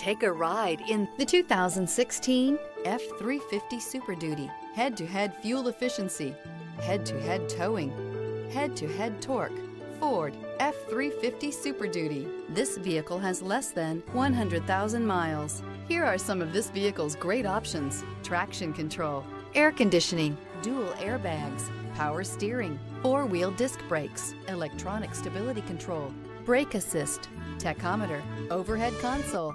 Take a ride in the 2016 F-350 Super Duty. Head-to-head fuel efficiency, head-to-head towing, head-to-head torque. Ford F-350 Super Duty. This vehicle has less than 100,000 miles. Here are some of this vehicle's great options. Traction control, air conditioning, dual airbags, power steering, four-wheel disc brakes, electronic stability control, brake assist, tachometer, overhead console,